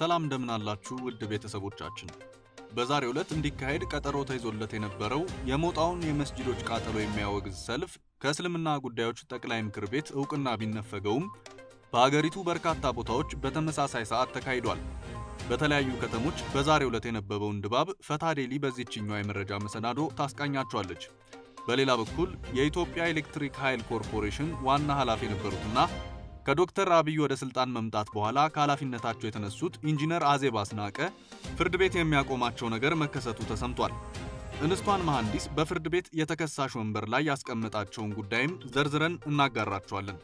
ሰላም እንደምን አላችሁ ውድ ቤተሰቦቻችን። በዛሬው ዕለት እንዲካሄድ ቀጠሮ ተይዞለት የነበረው የሞጣውን የመስጂዶች ቃጠሎ የሚያወግዝ ሰልፍ ከእስልምና ጉዳዮች ጠቅላይ ምክር ቤት እውቅና ቢነፈገውም በአገሪቱ በርካታ ቦታዎች በተመሳሳይ ሰዓት ተካሂዷል። በተለያዩ ከተሞች በዛሬው ዕለት የነበረውን ድባብ ፈታ ዴሊ በዚህችኛዋ የመረጃ መሰናዶ ታስቃኛችኋለች። በሌላ በኩል የኢትዮጵያ ኤሌክትሪክ ኃይል ኮርፖሬሽን ዋና ኃላፊ የነበሩትና ከዶክተር አብይ ወደ ስልጣን መምጣት በኋላ ከኃላፊነታቸው የተነሱት ኢንጂነር አዜብ አስናቀ ፍርድ ቤት የሚያቆማቸው ነገር መከሰቱ ተሰምቷል። እንስቷን መሐንዲስ በፍርድ ቤት የተከሳሽ ወንበር ላይ ያስቀመጣቸውን ጉዳይም ዘርዝረን እናጋራቸዋለን።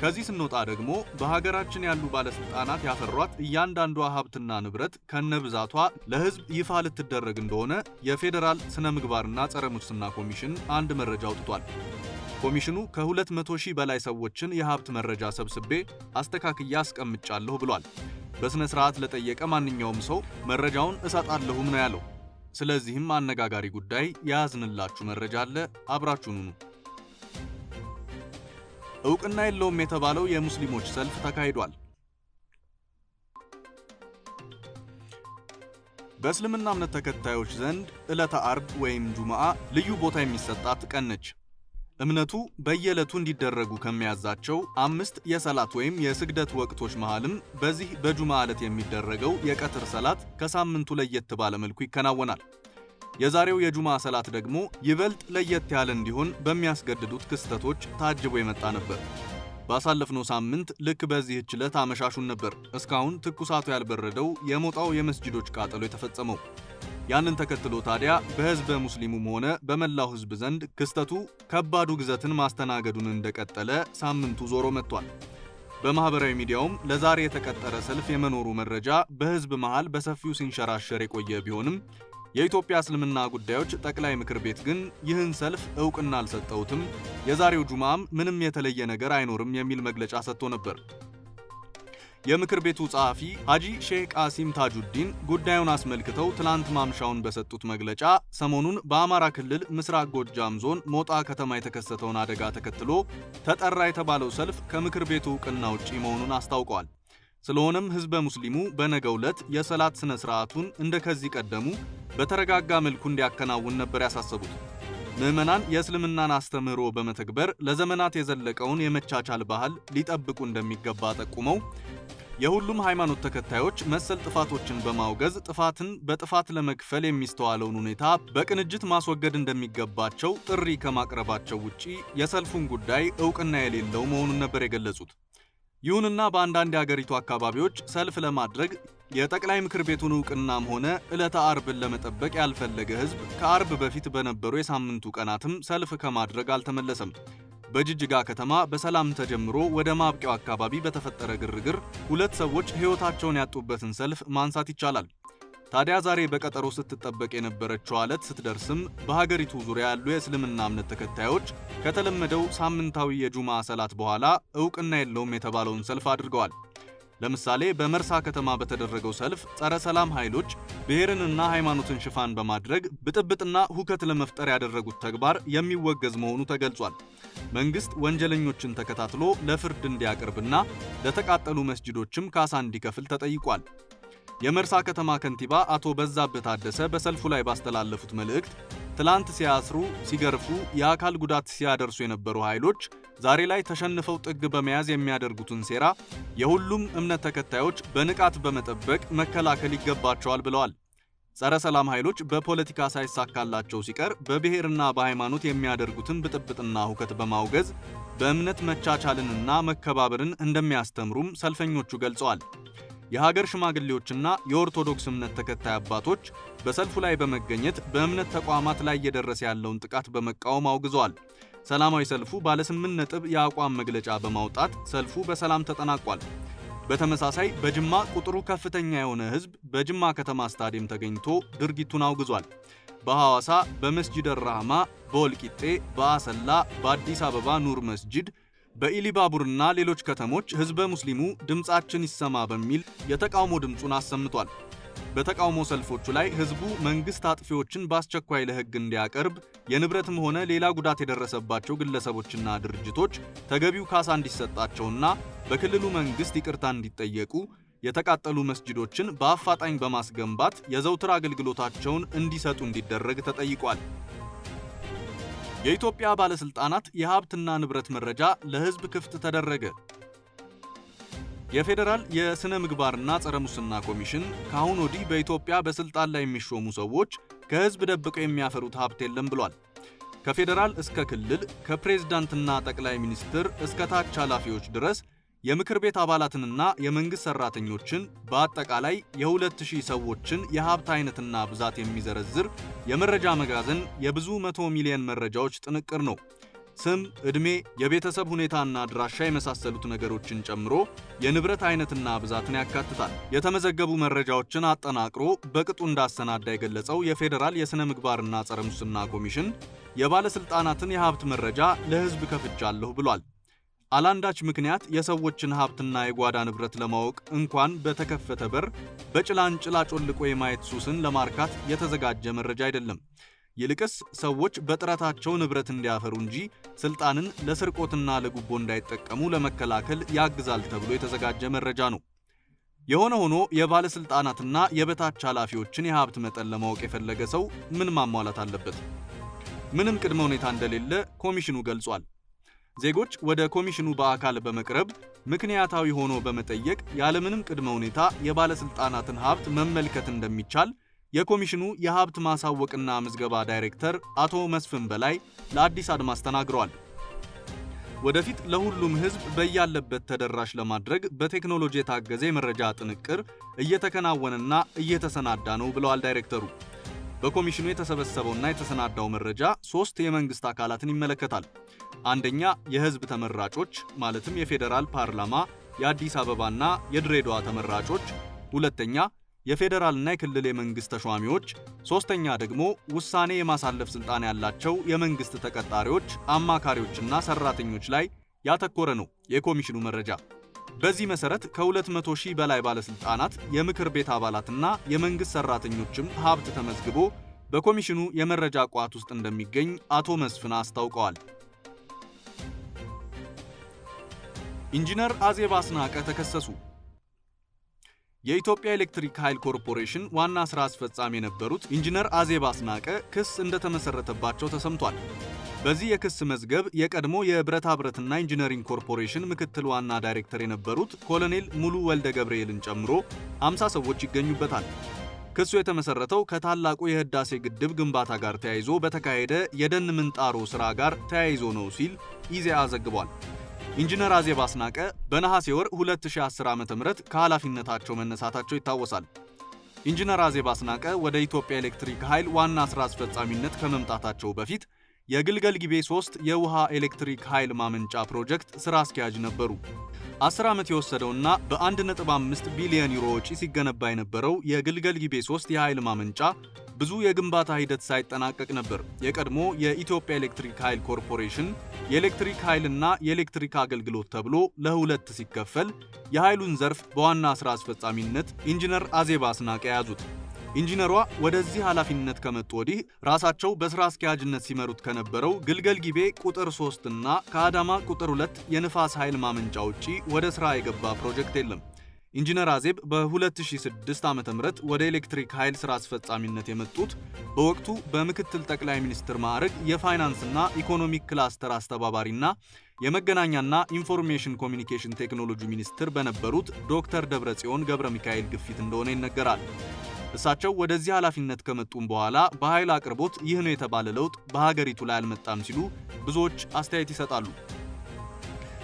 ከዚህ ስንወጣ ደግሞ በሀገራችን ያሉ ባለስልጣናት ያፈሯት እያንዳንዷ ሀብትና ንብረት ከነብዛቷ ለሕዝብ ይፋ ልትደረግ እንደሆነ የፌዴራል ስነ ምግባርና ጸረ ሙስና ኮሚሽን አንድ መረጃ አውጥቷል። ኮሚሽኑ ከ200 ሺህ በላይ ሰዎችን የሀብት መረጃ ሰብስቤ አስተካክያ አስቀምጫለሁ ብሏል። በሥነ ሥርዓት ለጠየቀ ማንኛውም ሰው መረጃውን እሰጣለሁም ነው ያለው። ስለዚህም አነጋጋሪ ጉዳይ የያዝንላችሁ መረጃ አለ። አብራችሁኑ ኑ። እውቅና የለውም የተባለው የሙስሊሞች ሰልፍ ተካሂዷል። በእስልምና እምነት ተከታዮች ዘንድ ዕለተ አርብ ወይም ጁምዓ ልዩ ቦታ የሚሰጣት ቀን ነች። እምነቱ በየዕለቱ እንዲደረጉ ከሚያዛቸው አምስት የሰላት ወይም የስግደት ወቅቶች መሃልም በዚህ በጁምዓ ዕለት የሚደረገው የቀትር ሰላት ከሳምንቱ ለየት ባለ መልኩ ይከናወናል። የዛሬው የጁምዓ ሰላት ደግሞ ይበልጥ ለየት ያለ እንዲሆን በሚያስገድዱት ክስተቶች ታጅቦ የመጣ ነበር። ባሳለፍነው ሳምንት ልክ በዚህች ዕለት አመሻሹን ነበር እስካሁን ትኩሳቱ ያልበረደው የሞጣው የመስጂዶች ቃጠሎ የተፈጸመው። ያንን ተከትሎ ታዲያ በሕዝበ ሙስሊሙም ሆነ በመላው ሕዝብ ዘንድ ክስተቱ ከባዱ ግዘትን ማስተናገዱን እንደቀጠለ ሳምንቱ ዞሮ መጥቷል። በማኅበራዊ ሚዲያውም ለዛሬ የተቀጠረ ሰልፍ የመኖሩ መረጃ በሕዝብ መሃል በሰፊው ሲንሸራሸር የቆየ ቢሆንም የኢትዮጵያ እስልምና ጉዳዮች ጠቅላይ ምክር ቤት ግን ይህን ሰልፍ እውቅና አልሰጠውትም፣ የዛሬው ጁምዓም ምንም የተለየ ነገር አይኖርም የሚል መግለጫ ሰጥቶ ነበር። የምክር ቤቱ ጸሐፊ ሐጂ ሼህ ቃሲም ታጁዲን ጉዳዩን አስመልክተው ትላንት ማምሻውን በሰጡት መግለጫ ሰሞኑን በአማራ ክልል ምስራቅ ጎጃም ዞን ሞጣ ከተማ የተከሰተውን አደጋ ተከትሎ ተጠራ የተባለው ሰልፍ ከምክር ቤቱ እውቅና ውጪ መሆኑን አስታውቀዋል። ስለሆነም ሕዝበ ሙስሊሙ በነገው ዕለት የሰላት ሥነ ሥርዓቱን እንደ ከዚህ ቀደሙ በተረጋጋ መልኩ እንዲያከናውን ነበር ያሳሰቡት። ምዕመናን የእስልምናን አስተምህሮ በመተግበር ለዘመናት የዘለቀውን የመቻቻል ባህል ሊጠብቁ እንደሚገባ ጠቁመው የሁሉም ሃይማኖት ተከታዮች መሰል ጥፋቶችን በማውገዝ ጥፋትን በጥፋት ለመክፈል የሚስተዋለውን ሁኔታ በቅንጅት ማስወገድ እንደሚገባቸው ጥሪ ከማቅረባቸው ውጪ የሰልፉን ጉዳይ እውቅና የሌለው መሆኑን ነበር የገለጹት። ይሁንና በአንዳንድ የአገሪቱ አካባቢዎች ሰልፍ ለማድረግ የጠቅላይ ምክር ቤቱን እውቅናም ሆነ ዕለተ አርብን ለመጠበቅ ያልፈለገ ሕዝብ ከአርብ በፊት በነበሩ የሳምንቱ ቀናትም ሰልፍ ከማድረግ አልተመለሰም። በጅጅጋ ከተማ በሰላም ተጀምሮ ወደ ማብቂያው አካባቢ በተፈጠረ ግርግር ሁለት ሰዎች ሕይወታቸውን ያጡበትን ሰልፍ ማንሳት ይቻላል። ታዲያ ዛሬ በቀጠሮ ስትጠበቅ የነበረችው ዕለት ስትደርስም በሀገሪቱ ዙሪያ ያሉ የእስልምና እምነት ተከታዮች ከተለመደው ሳምንታዊ የጁማ ሰላት በኋላ እውቅና የለውም የተባለውን ሰልፍ አድርገዋል። ለምሳሌ በመርሳ ከተማ በተደረገው ሰልፍ ጸረ ሰላም ኃይሎች ብሔርንና ሃይማኖትን ሽፋን በማድረግ ብጥብጥና ሁከት ለመፍጠር ያደረጉት ተግባር የሚወገዝ መሆኑ ተገልጿል። መንግስት ወንጀለኞችን ተከታትሎ ለፍርድ እንዲያቀርብና ለተቃጠሉ መስጂዶችም ካሳ እንዲከፍል ተጠይቋል። የመርሳ ከተማ ከንቲባ አቶ በዛብህ ታደሰ በሰልፉ ላይ ባስተላለፉት መልእክት ትላንት ሲያስሩ፣ ሲገርፉ፣ የአካል ጉዳት ሲያደርሱ የነበሩ ኃይሎች ዛሬ ላይ ተሸንፈው ጥግ በመያዝ የሚያደርጉትን ሴራ የሁሉም እምነት ተከታዮች በንቃት በመጠበቅ መከላከል ይገባቸዋል ብለዋል። ጸረ ሰላም ኃይሎች በፖለቲካ ሳይሳካላቸው ሲቀር በብሔርና በሃይማኖት የሚያደርጉትን ብጥብጥና ሁከት በማውገዝ በእምነት መቻቻልንና መከባበርን እንደሚያስተምሩም ሰልፈኞቹ ገልጸዋል። የሀገር ሽማግሌዎችና የኦርቶዶክስ እምነት ተከታይ አባቶች በሰልፉ ላይ በመገኘት በእምነት ተቋማት ላይ እየደረሰ ያለውን ጥቃት በመቃወም አውግዘዋል። ሰላማዊ ሰልፉ ባለ ስምንት ነጥብ የአቋም መግለጫ በማውጣት ሰልፉ በሰላም ተጠናቋል። በተመሳሳይ በጅማ ቁጥሩ ከፍተኛ የሆነ ሕዝብ በጅማ ከተማ ስታዲየም ተገኝቶ ድርጊቱን አውግዟል። በሐዋሳ በመስጂድ ራህማ፣ በወልቂጤ፣ በአሰላ፣ በአዲስ አበባ ኑር መስጂድ በኢሊባቡርና ሌሎች ከተሞች ህዝበ ሙስሊሙ ድምፃችን ይሰማ በሚል የተቃውሞ ድምፁን አሰምቷል። በተቃውሞ ሰልፎቹ ላይ ህዝቡ መንግስት አጥፊዎችን በአስቸኳይ ለህግ እንዲያቀርብ፣ የንብረትም ሆነ ሌላ ጉዳት የደረሰባቸው ግለሰቦችና ድርጅቶች ተገቢው ካሳ እንዲሰጣቸውና በክልሉ መንግስት ይቅርታ እንዲጠየቁ፣ የተቃጠሉ መስጂዶችን በአፋጣኝ በማስገንባት የዘውትር አገልግሎታቸውን እንዲሰጡ እንዲደረግ ተጠይቋል። የኢትዮጵያ ባለስልጣናት የሀብትና ንብረት መረጃ ለሕዝብ ክፍት ተደረገ። የፌዴራል የሥነ ምግባርና ጸረ ሙስና ኮሚሽን ከአሁን ወዲህ በኢትዮጵያ በስልጣን ላይ የሚሾሙ ሰዎች ከሕዝብ ደብቀው የሚያፈሩት ሀብት የለም ብሏል። ከፌዴራል እስከ ክልል ከፕሬዝዳንትና ጠቅላይ ሚኒስትር እስከ ታች ኃላፊዎች ድረስ የምክር ቤት አባላትንና የመንግሥት ሠራተኞችን በአጠቃላይ የ2000 ሰዎችን የሀብት አይነትና ብዛት የሚዘረዝር የመረጃ መጋዘን የብዙ መቶ ሚሊዮን መረጃዎች ጥንቅር ነው። ስም፣ ዕድሜ፣ የቤተሰብ ሁኔታና አድራሻ የመሳሰሉት ነገሮችን ጨምሮ የንብረት አይነትና ብዛትን ያካትታል። የተመዘገቡ መረጃዎችን አጠናቅሮ በቅጡ እንዳሰናዳ የገለጸው የፌዴራል የሥነ ምግባርና ጸረ ሙስና ኮሚሽን የባለሥልጣናትን የሀብት መረጃ ለሕዝብ ከፍቻለሁ ብሏል። አላንዳች ምክንያት የሰዎችን ሀብትና የጓዳ ንብረት ለማወቅ እንኳን በተከፈተ በር በጭላንጭል አጮልቆ የማየት ሱስን ለማርካት የተዘጋጀ መረጃ አይደለም። ይልቅስ ሰዎች በጥረታቸው ንብረት እንዲያፈሩ እንጂ ስልጣንን ለስርቆትና ለጉቦ እንዳይጠቀሙ ለመከላከል ያግዛል ተብሎ የተዘጋጀ መረጃ ነው። የሆነ ሆኖ የባለሥልጣናትና የበታች ኃላፊዎችን የሀብት መጠን ለማወቅ የፈለገ ሰው ምን ማሟላት አለበት? ምንም ቅድመ ሁኔታ እንደሌለ ኮሚሽኑ ገልጿል። ዜጎች ወደ ኮሚሽኑ በአካል በመቅረብ ምክንያታዊ ሆኖ በመጠየቅ ያለምንም ቅድመ ሁኔታ የባለሥልጣናትን ሀብት መመልከት እንደሚቻል የኮሚሽኑ የሀብት ማሳወቅና ምዝገባ ዳይሬክተር አቶ መስፍን በላይ ለአዲስ አድማስ ተናግረዋል። ወደፊት ለሁሉም ሕዝብ በያለበት ተደራሽ ለማድረግ በቴክኖሎጂ የታገዘ የመረጃ ጥንቅር እየተከናወነና እየተሰናዳ ነው ብለዋል ዳይሬክተሩ። በኮሚሽኑ የተሰበሰበውና የተሰናዳው መረጃ ሶስት የመንግስት አካላትን ይመለከታል። አንደኛ የህዝብ ተመራጮች ማለትም የፌዴራል ፓርላማ፣ የአዲስ አበባና የድሬዳዋ ተመራጮች፣ ሁለተኛ የፌዴራልና የክልል የመንግስት ተሿሚዎች፣ ሶስተኛ ደግሞ ውሳኔ የማሳለፍ ስልጣን ያላቸው የመንግስት ተቀጣሪዎች፣ አማካሪዎችና ሰራተኞች ላይ ያተኮረ ነው የኮሚሽኑ መረጃ። በዚህ መሰረት ከ200 ሺህ በላይ ባለስልጣናት፣ የምክር ቤት አባላትና የመንግስት ሰራተኞችም ሀብት ተመዝግቦ በኮሚሽኑ የመረጃ ቋት ውስጥ እንደሚገኝ አቶ መስፍን አስታውቀዋል። ኢንጂነር አዜብ አስናቀ ተከሰሱ። የኢትዮጵያ ኤሌክትሪክ ኃይል ኮርፖሬሽን ዋና ሥራ አስፈጻሚ የነበሩት ኢንጂነር አዜብ አስናቀ ክስ እንደተመሰረተባቸው ተሰምቷል። በዚህ የክስ መዝገብ የቀድሞ የብረታ ብረትና ኢንጂነሪንግ ኮርፖሬሽን ምክትል ዋና ዳይሬክተር የነበሩት ኮሎኔል ሙሉ ወልደ ገብርኤልን ጨምሮ 50 ሰዎች ይገኙበታል። ክሱ የተመሰረተው ከታላቁ የህዳሴ ግድብ ግንባታ ጋር ተያይዞ በተካሄደ የደን ምንጣሮ ሥራ ጋር ተያይዞ ነው ሲል ኢዜአ ዘግቧል። ኢንጂነር አዜብ አስናቀ በነሐሴ ወር 2010 ዓ.ም ከኃላፊነታቸው መነሳታቸው ይታወሳል። ኢንጂነር አዜብ አስናቀ ወደ ኢትዮጵያ ኤሌክትሪክ ኃይል ዋና ሥራ አስፈጻሚነት ከመምጣታቸው በፊት የግልገል ጊቤ 3 የውሃ ኤሌክትሪክ ኃይል ማመንጫ ፕሮጀክት ሥራ አስኪያጅ ነበሩ። 10 ዓመት የወሰደውና በ1.5 ቢሊዮን ዩሮ ወጪ ሲገነባ የነበረው የግልገል ጊቤ 3 የኃይል ማመንጫ ብዙ የግንባታ ሂደት ሳይጠናቀቅ ነበር የቀድሞ የኢትዮጵያ ኤሌክትሪክ ኃይል ኮርፖሬሽን የኤሌክትሪክ ኃይልና የኤሌክትሪክ አገልግሎት ተብሎ ለሁለት ሲከፈል የኃይሉን ዘርፍ በዋና ሥራ አስፈጻሚነት ኢንጂነር አዜብ አስናቀ የያዙት። ኢንጂነሯ ወደዚህ ኃላፊነት ከመጡ ወዲህ ራሳቸው በሥራ አስኪያጅነት ሲመሩት ከነበረው ግልገል ጊቤ ቁጥር 3 እና ከአዳማ ቁጥር 2 የንፋስ ኃይል ማመንጫ ውጪ ወደ ሥራ የገባ ፕሮጀክት የለም። ኢንጂነር አዜብ በ2006 ዓ.ም ወደ ኤሌክትሪክ ኃይል ሥራ አስፈጻሚነት የመጡት በወቅቱ በምክትል ጠቅላይ ሚኒስትር ማዕረግ የፋይናንስና economic cluster አስተባባሪና የመገናኛና ኢንፎርሜሽን ኮሚኒኬሽን ቴክኖሎጂ ሚኒስትር በነበሩት ዶክተር ደብረጽዮን ገብረ ሚካኤል ግፊት እንደሆነ ይነገራል። እሳቸው ወደዚህ ኃላፊነት ከመጡም በኋላ በኃይል አቅርቦት ይህ ነው የተባለ ለውጥ በሀገሪቱ ላይ አልመጣም ሲሉ ብዙዎች አስተያየት ይሰጣሉ።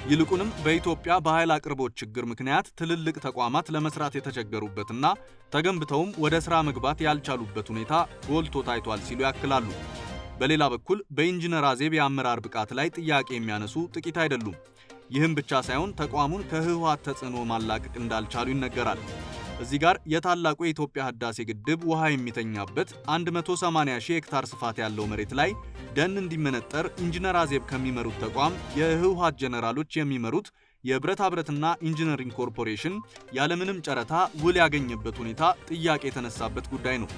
ይልቁንም በኢትዮጵያ በኃይል አቅርቦት ችግር ምክንያት ትልልቅ ተቋማት ለመስራት የተቸገሩበትና ተገንብተውም ወደ ሥራ መግባት ያልቻሉበት ሁኔታ ጎልቶ ታይቷል ሲሉ ያክላሉ። በሌላ በኩል በኢንጂነር አዜብ የአመራር ብቃት ላይ ጥያቄ የሚያነሱ ጥቂት አይደሉም። ይህም ብቻ ሳይሆን ተቋሙን ከህወሓት ተጽዕኖ ማላቀቅ እንዳልቻሉ ይነገራል። እዚህ ጋር የታላቁ የኢትዮጵያ ህዳሴ ግድብ ውሃ የሚተኛበት 180 ሺህ ሄክታር ስፋት ያለው መሬት ላይ ደን እንዲመነጠር ኢንጂነር አዜብ ከሚመሩት ተቋም የህወሓት ጀነራሎች የሚመሩት የብረታ ብረትና ኢንጂነሪንግ ኮርፖሬሽን ያለምንም ጨረታ ውል ያገኘበት ሁኔታ ጥያቄ የተነሳበት ጉዳይ ነው።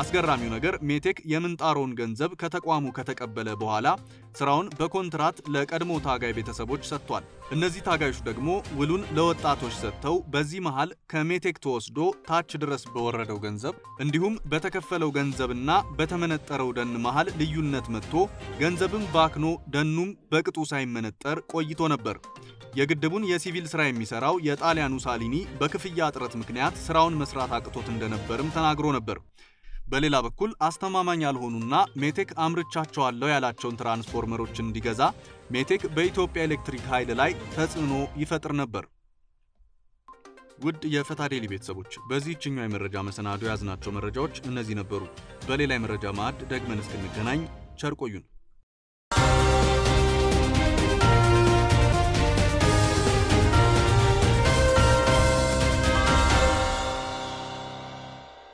አስገራሚው ነገር ሜቴክ የምንጣሮውን ገንዘብ ከተቋሙ ከተቀበለ በኋላ ስራውን በኮንትራት ለቀድሞ ታጋይ ቤተሰቦች ሰጥቷል። እነዚህ ታጋዮች ደግሞ ውሉን ለወጣቶች ሰጥተው በዚህ መሃል ከሜቴክ ተወስዶ ታች ድረስ በወረደው ገንዘብ እንዲሁም በተከፈለው ገንዘብና በተመነጠረው ደን መሃል ልዩነት መጥቶ ገንዘብም ባክኖ ደኑም በቅጡ ሳይመነጠር ቆይቶ ነበር። የግድቡን የሲቪል ስራ የሚሰራው የጣሊያኑ ሳሊኒ በክፍያ እጥረት ምክንያት ስራውን መስራት አቅቶት እንደነበርም ተናግሮ ነበር። በሌላ በኩል አስተማማኝ ያልሆኑና ሜቴክ አምርቻቸዋለሁ ያላቸውን ትራንስፎርመሮች እንዲገዛ ሜቴክ በኢትዮጵያ ኤሌክትሪክ ኃይል ላይ ተጽዕኖ ይፈጥር ነበር። ውድ የፈታ ዴሊ ቤተሰቦች በዚህ ችኛው የመረጃ መሰናዶ የያዝናቸው መረጃዎች እነዚህ ነበሩ። በሌላ የመረጃ ማዕድ ደግመን እስክንገናኝ ቸር ቆዩን።